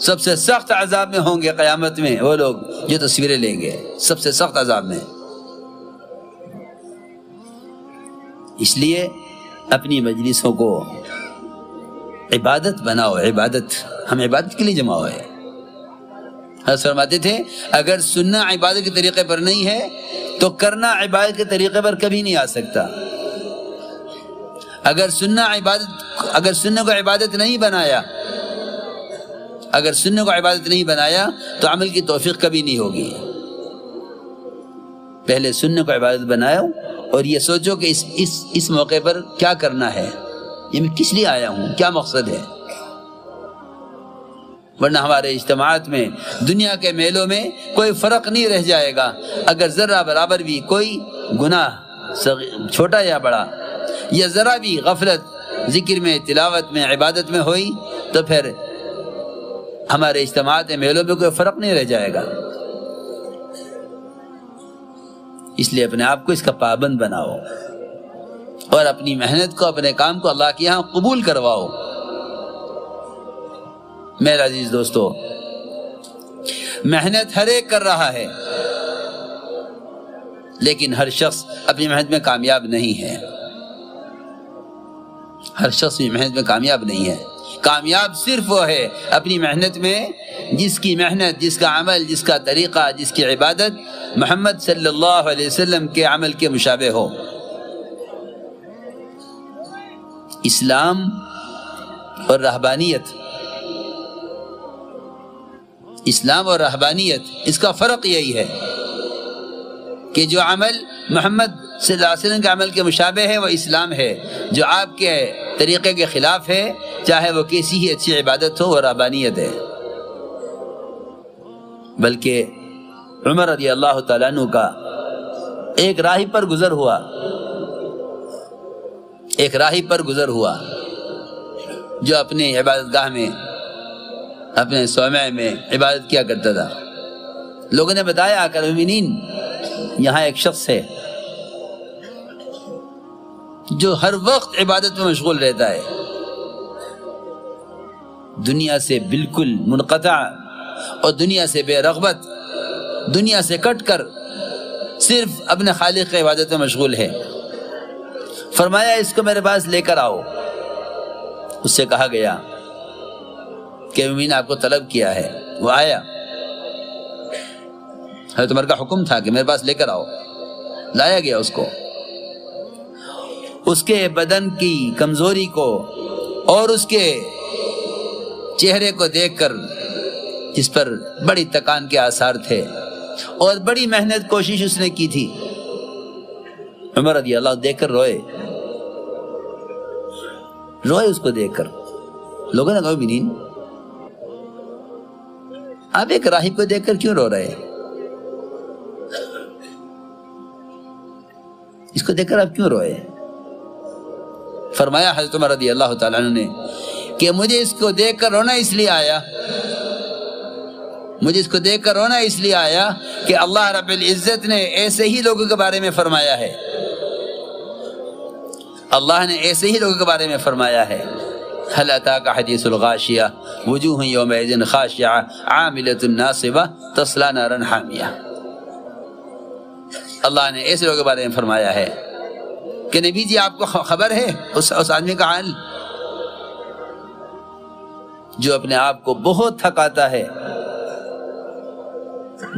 सबसे सख्त अजाब में होंगे कयामत में, वो लोग जो तस्वीरें लेंगे। सबसे सख्त अजाब में। इसलिए अपनी मजलिसों को इबादत बनाओ, इबादत। हम इबादत के लिए जमा हुए। फरमाते थे, अगर सुनना इबादत के तरीके पर नहीं है तो करना इबादत के तरीके पर कभी नहीं आ सकता। अगर सुनना इबादत, अगर सुनने को इबादत नहीं बनाया, अगर सुनने को इबादत नहीं बनाया तो अमल की तोफीक कभी नहीं होगी। पहले सुनने को इबादत बनाओ और ये सोचो कि इस इस इस मौके पर क्या करना है। ये मैं किस लिए आया हूँ? क्या मकसद है? वरना हमारे इज्तमात में, दुनिया के मेलों में कोई फ़र्क नहीं रह जाएगा। अगर जरा बराबर भी कोई गुनाह छोटा या बड़ा या जरा भी गफलत ज़िक्र में तिलावत में इबादत में हुई तो फिर हमारे इज्तमात में मेलों में कोई फ़र्क नहीं रह जाएगा इसलिए अपने आप को इसका पाबंद बनाओ और अपनी मेहनत को अपने काम को अल्लाह के यहाँ कबूल करवाओ मेरा अज़ीज़ दोस्तों मेहनत हर एक कर रहा है लेकिन हर शख्स अपनी मेहनत में कामयाब नहीं है हर शख्स अपनी मेहनत में कामयाब नहीं है। कामयाब सिर्फ़ वो है अपनी मेहनत में, जिसकी मेहनत, जिसका अमल, जिसका तरीका, जिसकी इबादत मोहम्मद सल्लल्लाहु अलैहि वसल्लम के अमल के मुशाबे हो। इस्लाम और रहबानियत। इस्लाम और रहबानियत, इसका फ़र्क यही है। कि जो अमल मोहम्मद वसल्लम के अमल के मुशाबे है, वो इस्लाम है। जो आपके तरीक़े के ख़िलाफ़ है, चाहे वो कैसी ही अच्छी इबादत हो, वो रहबानियत है। बल्कि उमर रज़ी अल्लाह तु का एक राही पर गुजर हुआ। एक राही पर गुजर हुआ। जो अपने इबादत गाह में, अपने समय में इबादत किया करता था। लोगों ने बताया आकर यहाँ एक शख्स है, जो हर वक्त इबादत में मशगूल रहता है। दुनिया से बिल्कुल मुनकता और दुनिया से बेरगबत, दुनिया से कट कर सिर्फ़ अपने खालिक की इबादत में मशगूल है। फरमाया, इसको मेरे पास लेकर आओ। उससे कहा गया कि अमीन आपको तलब किया है। वो आया। हज़रत उमर का हुक्म था कि मेरे पास लेकर आओ। लाया गया उसको। उसके बदन की कमज़ोरी को और उसके चेहरे को देखकर, जिस पर बड़ी तकान के आसार थे और बड़ी मेहनत कोशिश उसने की थी। उमर रदी अल्लाह देखकर रोए। रोए उसको देखकर। लोगों ने कहा बिनीन आप एक राहिब को देखकर क्यों रो रहे इसको देखकर आप क्यों रोए? फरमाया, हज़रत उमर रदी अल्लाह तआला ने, कि मुझे इसको देखकर रोना इसलिए आया, मुझे इसको देखकर रोना इसलिए आया कि अल्लाह रब्बुल इज़्ज़त ने ऐसे ही लोगों के बारे में फरमाया है। अल्लाह ने ऐसे ही लोगों के बारे में फरमाया है। हलता का हदीसुल गाशिया, वजूह यौम खाशिया आमिलतुन्नासिबा तस्ला नारन हामिया। अल्लाह ने ऐसे लोगों के बारे में फरमाया है कि नबी जी, आपको खबर है उस उस आदमी का हाल? जो अपने आप को बहुत थकाता है।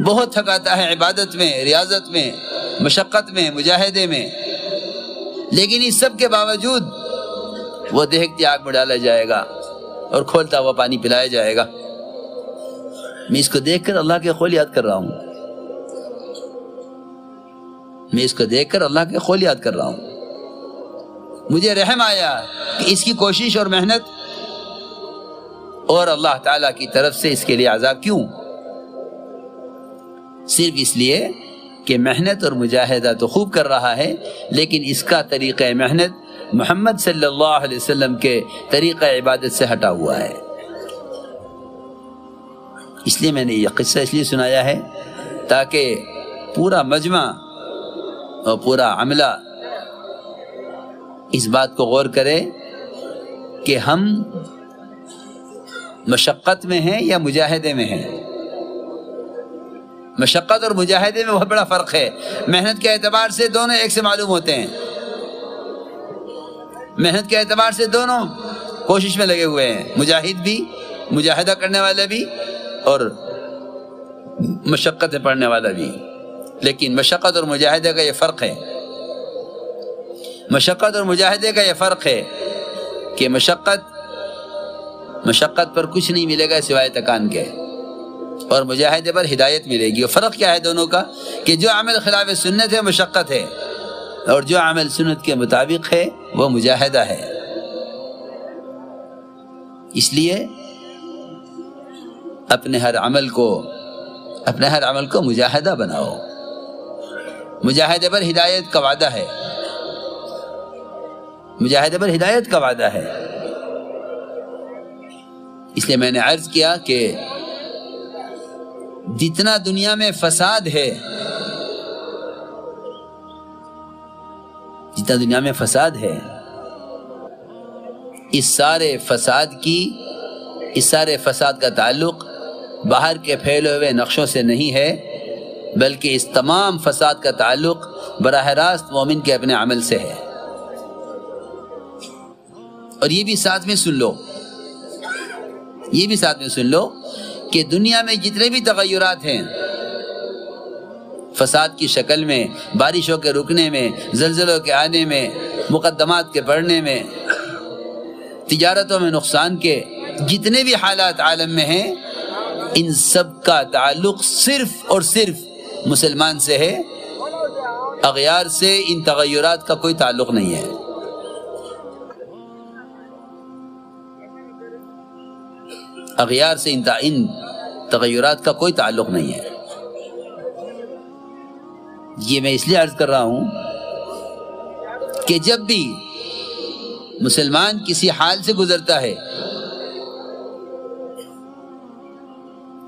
बहुत थकाता है इबादत में, रियाजत में, मशक्क़त में, मुजाहिदे में। लेकिन इस सब के बावजूद वो देखती आग में डाला जाएगा और खोलता हुआ पानी पिलाया जाएगा। मैं इसको देखकर अल्लाह के खोल याद कर रहा हूँ। मैं इसको देखकर अल्लाह के खोल याद कर रहा हूँ। मुझे रहम आया कि इसकी कोशिश और मेहनत और अल्लाह ताला की तरफ़ से इसके लिए आजाब क्यों? सिर्फ़ इसलिए कि मेहनत और मुजाहिदा तो खूब कर रहा है, लेकिन इसका तरीक़ा मेहनत मोहम्मद सल्लल्लाहु अलैहि वसल्लम के तरीक़ा इबादत से हटा हुआ है। इसलिए मैंने यह किस्सा इसलिए सुनाया है ताकि पूरा मजमा पूरा अमला इस बात को गौर करें कि हम मशक्क़त में हैं या मुजाहिदे में हैं। मशक्क़त और मुजाहिदे में बहुत बड़ा फ़र्क है। मेहनत के एतबार से दोनों एक से मालूम होते हैं। मेहनत के एतबार से दोनों कोशिश में लगे हुए हैं। मुजाहिद भी, मुजाहिदा करने वाले भी और मशक्क़त पढ़ने वाला भी। लेकिन मशक्क़त और मुजाहिदे का ये फ़र्क है। मशक्क़त और मुजाहिदे का ये फ़र्क है कि मशक्क़त मशक्क़त पर कुछ नहीं मिलेगा सिवाय तकान के। और मुजाहिदे पर हिदायत मिलेगी। और फ़र्क क्या है दोनों का? कि जो अमल खिलाफ सुन्नत है मशक्क़त है। और जो अमल सुन्नत के मुताबिक है वह मुजाहिदा है। इसलिए अपने हर अमल को, अपने हर अमल को मुजाहिदा बनाओ। मुजाहिदे पर हिदायत का वादा है। मुजाहिदे पर हिदायत का वादा है। इसलिए मैंने अर्ज़ किया कि जितना दुनिया में फसाद है, जितना दुनिया में फसाद है, इस सारे फसाद की, इस सारे फसाद का ताल्लुक बाहर के फैले हुए नक्शों से नहीं है। बल्कि इस तमाम फसाद का ताल्लुक बरह रास्त मोमिन के अपने अमल से है। और ये भी साथ में सुन लो। ये भी साथ में सुन लो कि दुनिया में जितने भी तगैरत हैं, फसाद की शक्ल में, बारिशों के रुकने में, जलजलों के आने में मुकदमात के बढ़ने में, तजारतों में नुकसान के जितने भी हालात आलम में हैं, इन सब का ताल्लुक सिर्फ़ और सिर्फ़ मुसलमान से है, अगयार से इन तगैरत का कोई ताल्लुक नहीं है। अगयार से इन इन तगैरत का कोई ताल्लुक नहीं है। ये मैं इसलिए अर्ज़ कर रहा हूँ कि जब भी मुसलमान किसी हाल से गुजरता है,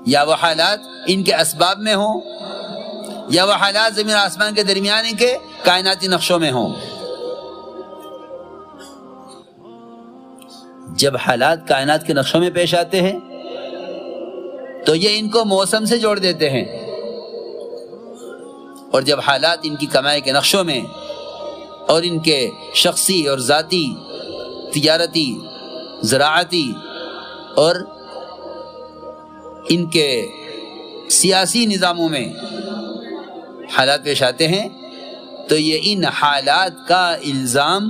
या वह हालात इनके असबाब में हो या वह हालात ज़मीन आसमान के दरमियान इनके कायनाती नक्शों में हों जब हालात कायनात के नक्शों में पेश आते हैं तो ये इनको मौसम से जोड़ देते हैं और जब हालात इनकी कमाई के नक्शों में और इनके शख्सी और ज़ाती तजारती ज़राती और इनके सियासी निज़ामों में हालात पेश आते हैं तो ये इन हालात का इल्ज़ाम,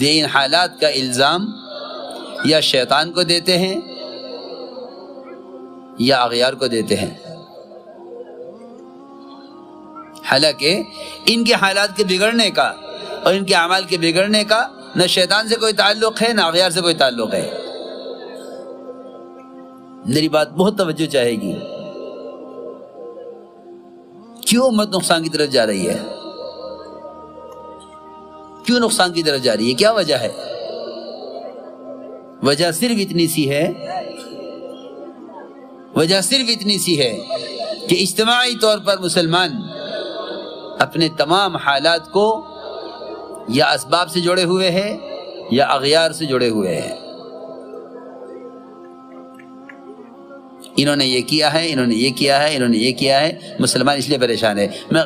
ये इन हालात का इल्ज़ाम या शैतान को देते हैं या अगयार को देते हैं। हालाँकि इनके हालात के बिगड़ने का और इनके अमाल के बिगड़ने का न शैतान से कोई ताल्लुक है, न अगयार से कोई ताल्लुक है। मेरी बात बहुत तवज्जो चाहेगी। क्यों मत नुकसान की तरफ़ जा रही है? क्यों नुकसान की तरफ़ जा रही है? क्या वजह है? वजह सिर्फ़ इतनी सी है, वजह सिर्फ़ इतनी सी है कि इज्तमाही तौर पर मुसलमान अपने तमाम हालात को या इसबाब से जुड़े हुए हैं या अगयार से जुड़े हुए हैं। इन्होंने ये किया है, इन्होंने ये किया है, इन्होंने ये किया है। मुसलमान इसलिए परेशान है। मैं